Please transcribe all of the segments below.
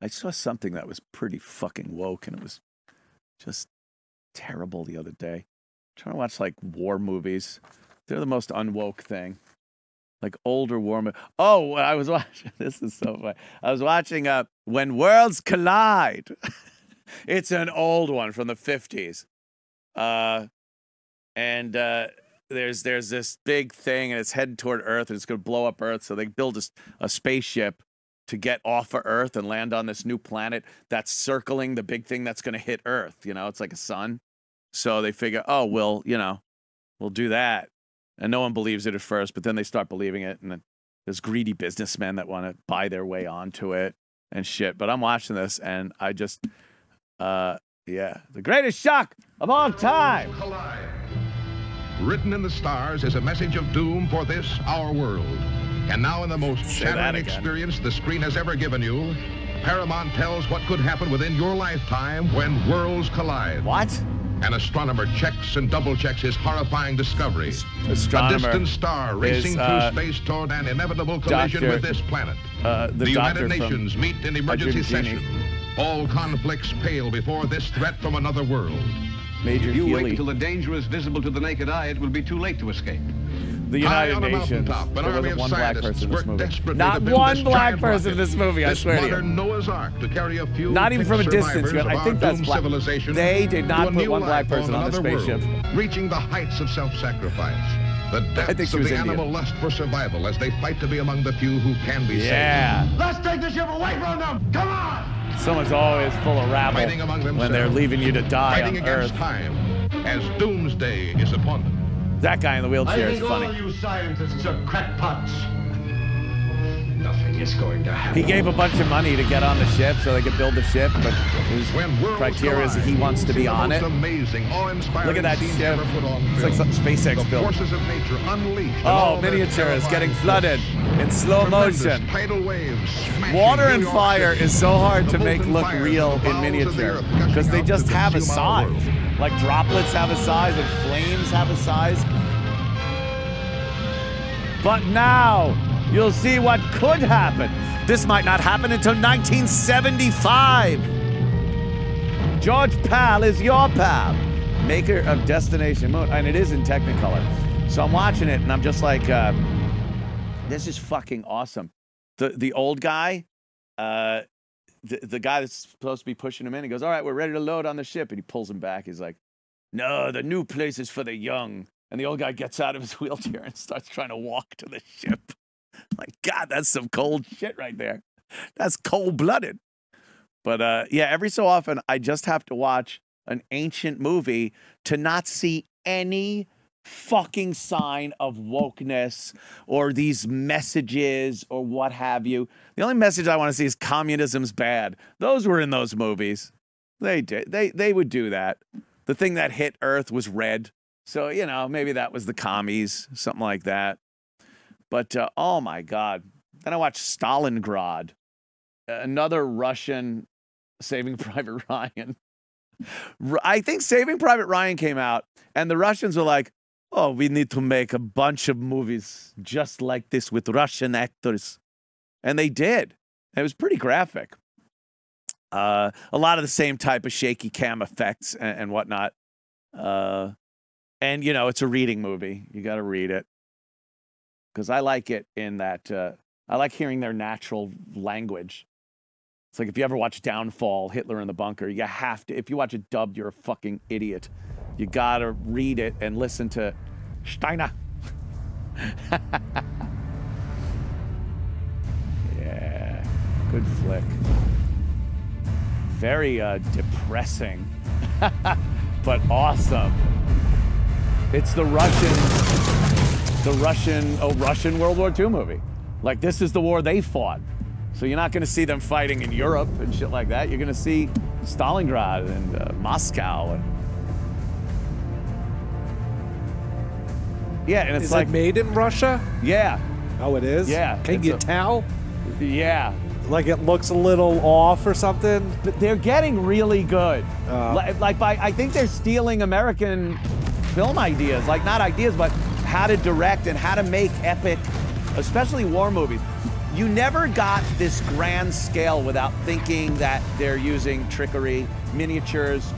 I saw something that was pretty fucking woke, and it was just terrible the other day. trying to watch like war movies. They're the most unwoke thing. Like older war movies. Oh, I was watching. This is so funny. I was watching uh, When Worlds Collide. it's an old one from the fifties. Uh, and uh, there's there's this big thing, and it's heading toward Earth, and it's going to blow up Earth. So they build a, a spaceship to get off of Earth and land on this new planet that's circling the big thing that's going to hit Earth. You know, it's like a sun. So they figure, oh, we'll, you know, we'll do that. And no one believes it at first, but then they start believing it. And then there's greedy businessmen that want to buy their way onto it and shit. But I'm watching this and I just, uh, yeah, the greatest shock of all time. Written in the stars is a message of doom for this, our world. And now, in the most Say shattering experience the screen has ever given you, Paramount tells what could happen within your lifetime when worlds collide. What? An astronomer checks and double checks his horrifying discovery. Astronomer a distant star racing is, uh, through space toward an inevitable collision Dr. with this planet. Uh, the, The, United Nations meet in emergency session. All conflicts pale before this threat from another world. Major if You wait Healy, until the danger is visible to the naked eye, it will be too late to escape. The United Nations. mountaintop, There wasn't one black person in this movie. Not one black person in this movie, I swear to you. Noah's Ark to carry a few Not even from a distance. survivors I think that's black. civilization They did not put one black person on the spaceship. world, reaching the heights of self-sacrifice. The think depths she of the Indian. animal lust for survival as they fight to be among the few who can be saved. Yeah. Let's take the ship away from them! Come on! Someone's always full of rabble Fighting among when they're leaving you to die Fighting on against Earth. time as doomsday is upon them. That guy in the wheelchair is funny. you scientists are crackpots. Nothing is going to happen. He gave a bunch of money to get on the ship so they could build the ship, but his criteria is that he wants to be on it. Amazing, Look at that ship. ever put on It's like something SpaceX built. forces of nature unleashed. Oh, all their miniatures getting flooded in slow motion. Water and fire is so hard to make look real in bowels of the miniature because they just have a size. Like droplets have a size and flames have a size. But now you'll see what could happen. This might not happen until 1975. George Pal is your pal, maker of Destination Moon, and it is in Technicolor. So I'm watching it and I'm just like, uh, this is fucking awesome. The the old guy, uh, the, the guy that's supposed to be pushing him in, he goes, All right, we're ready to load on the ship. And he pulls him back. He's like, No, the new place is for the young. And the old guy gets out of his wheelchair and starts trying to walk to the ship. Like, God, that's some cold shit right there. That's cold blooded. But uh, yeah, every so often, I just have to watch an ancient movie to not see any fucking sign of wokeness or these messages or what have you. The only message I want to see is communism's bad. Those were in those movies. They did. They they would do that. The thing that hit Earth was red. So, you know, maybe that was the commies, something like that. But uh, oh my God. Then I watched Stalingrad, another Russian Saving Private Ryan. I think Saving Private Ryan came out, and the Russians were like, oh, we need to make a bunch of movies just like this with Russian actors. And they did. It was pretty graphic. Uh, a lot of the same type of shaky cam effects and, and whatnot. Uh, and, you know, it's a reading movie. You got to read it. Because I like it in that, uh, I like hearing their natural language. It's like if you ever watch Downfall, Hitler in the Bunker, you have to, if you watch it dubbed, you're a fucking idiot. You got to read it and listen to Steiner. yeah, good flick. Very uh, depressing, but awesome. It's the Russians, the Russian, oh, Russian World War II movie. Like, this is the war they fought. So you're not going to see them fighting in Europe and shit like that. You're going to see Stalingrad and uh, Moscow. And... Yeah, and it's Is like, it made in Russia? yeah, Oh, it is. Yeah, Can you a- tell? yeah. Like it looks a little off or something. But they're getting really good. Uh. like, like by, I think they're stealing American film ideas, like not ideas, but how to direct and how to make epic, especially war movies. you never got this grand scale without thinking that they're using trickery, miniatures,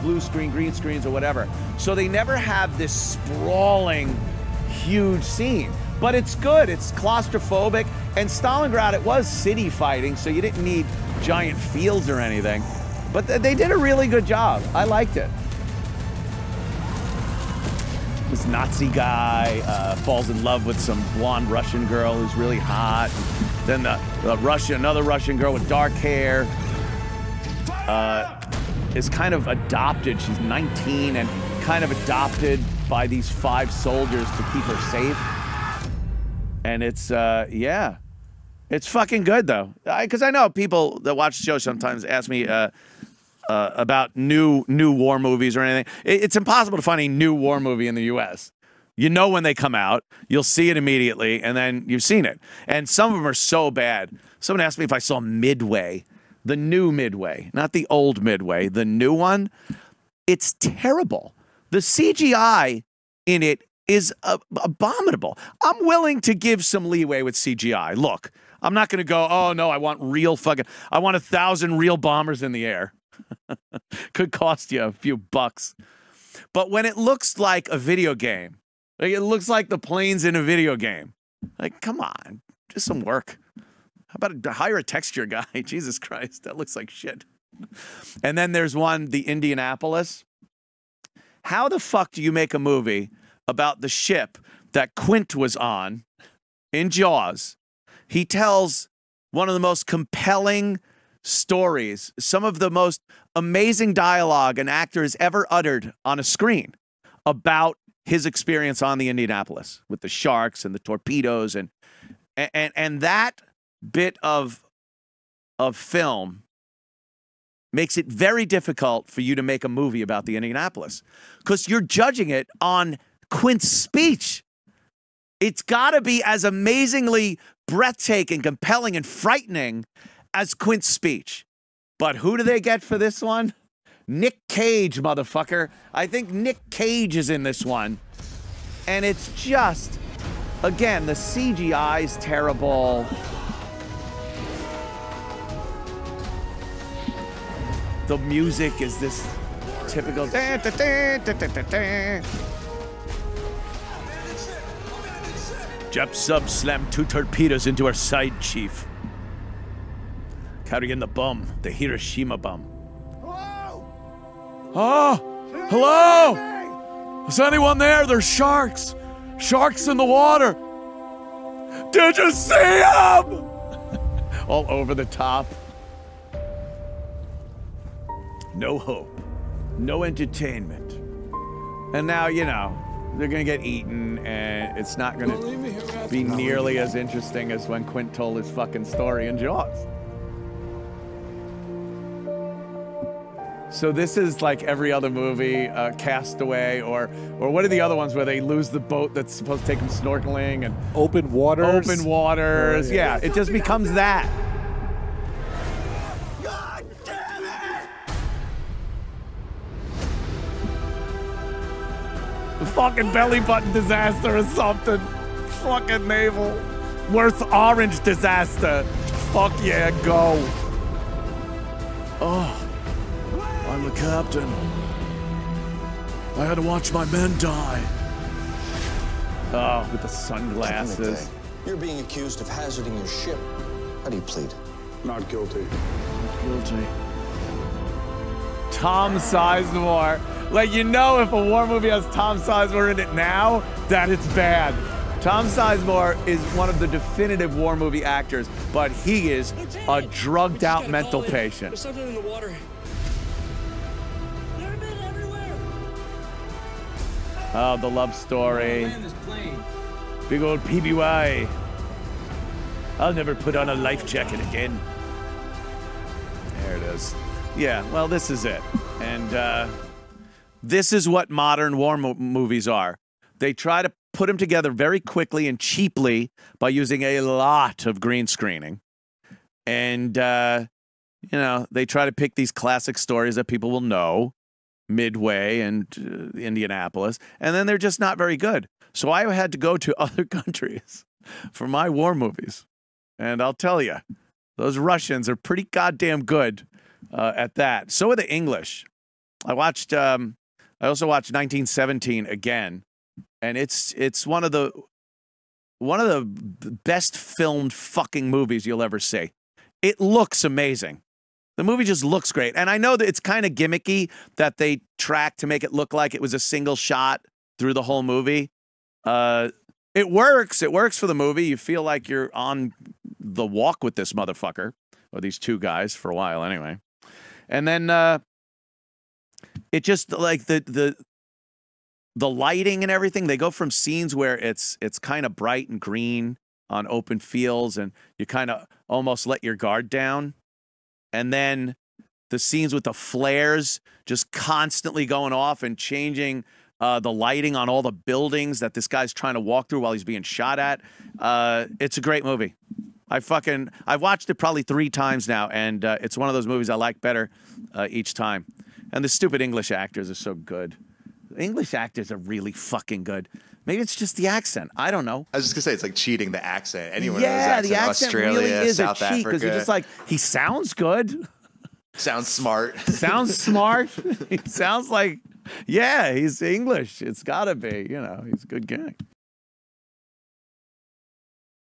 blue screen, green screens, or whatever. So they never have this sprawling, huge scene. But it's good. It's claustrophobic. And Stalingrad, it was city fighting, so you didn't need giant fields or anything. But th- they did a really good job. I liked it. This Nazi guy uh, falls in love with some blonde Russian girl who's really hot. Then the, the Russian, another Russian girl with dark hair, uh, is kind of adopted. She's 19 and kind of adopted by these five soldiers to keep her safe. And it's, uh, yeah, it's fucking good though. Because I, know people that watch the show sometimes ask me uh, uh, about new new war movies or anything. It, it's impossible to find a new war movie in the U.S. You know when they come out, you'll see it immediately, and then you've seen it. And some of them are so bad. Someone asked me if I saw Midway, the new Midway, not the old Midway, the new one. It's terrible. The CGI in it is ab- abominable. I'm willing to give some leeway with CGI. Look, I'm not going to go, oh no, I want real fucking, I want a thousand real bombers in the air. Could cost you a few bucks. But when it looks like a video game, like it looks like the planes in a video game, like, come on, just some work. How about hire a texture guy? Jesus Christ, that looks like shit. And then there's one, the Indianapolis. How the fuck do you make a movie about the ship that Quint was on in Jaws? He tells one of the most compelling stories, some of the most amazing dialogue an actor has ever uttered on a screen about his experience on the Indianapolis with the sharks and the torpedoes and and and that bit of of film makes it very difficult for you to make a movie about the Indianapolis because you're judging it on Quint's speech. It's got to be as amazingly breathtaking, compelling, and frightening as Quint's speech. But who do they get for this one? Nick Cage, motherfucker. I think Nick Cage is in this one. And it's just, again, the CGI is terrible. The music is this typical. Jap sub slammed two torpedoes into our side, Chief. Carrying the bomb, the Hiroshima bomb. Oh, hello! Is anyone there? There's sharks! Sharks in the water! Did you see them? All over the top. No hope. No entertainment. And now, you know, they're gonna get eaten, and it's not gonna be nearly as interesting as when Quint told his fucking story in Jaws. So this is like every other movie, uh, Castaway, or or what are the other ones where they lose the boat that's supposed to take them snorkeling and Open waters. open waters? Oh, yeah. yeah, it just becomes that. The fucking belly button disaster or something. Fucking naval. Worst orange disaster. Fuck yeah, go. Oh. I'm the captain. I had to watch my men die. Oh, with the sunglasses. You're being accused of hazarding your ship. How do you plead? Not guilty. Not Guilty. Tom Sizemore. Like, you know, if a war movie has Tom Sizemore in it now, that it's bad. Tom Sizemore is one of the definitive war movie actors, but he is a drugged out mental patient. There's something in the water. There have been everywhere. Oh, the love story. Land. Big old PBY. I'll never put on a life jacket again. There it is. Yeah, well, this is it. And uh, this is what modern war mo- movies are. They try to put them together very quickly and cheaply by using a lot of green screening. And, uh, you know, they try to pick these classic stories that people will know Midway and uh, Indianapolis, and then they're just not very good. So I had to go to other countries for my war movies. And I'll tell you, those Russians are pretty goddamn good uh, at that. So are the English. I watched. Um, I also watched 1917 again, and it's it's one of the one of the best filmed fucking movies you'll ever see. It looks amazing. The movie just looks great, and I know that it's kind of gimmicky that they track to make it look like it was a single shot through the whole movie. Uh, it works. It works for the movie. You feel like you're on the walk with this motherfucker or these two guys for a while, anyway. And then uh, it just like the the the lighting and everything. They go from scenes where it's it's kind of bright and green on open fields, and you kind of almost let your guard down, and then the scenes with the flares just constantly going off and changing uh, the lighting on all the buildings that this guy's trying to walk through while he's being shot at. Uh, it's a great movie. I fucking I've watched it probably three times now, and uh, it's one of those movies I like better uh, each time. And the stupid English actors are so good. English actors are really fucking good. Maybe it's just the accent. I don't know. I was just gonna say it's like cheating the accent. Anyone yeah, knows the accent, accent Australia, really is South a cheat because you're just like he sounds good, sounds smart. sounds smart. he sounds like yeah, he's English. It's got to be. You know, he's a good guy.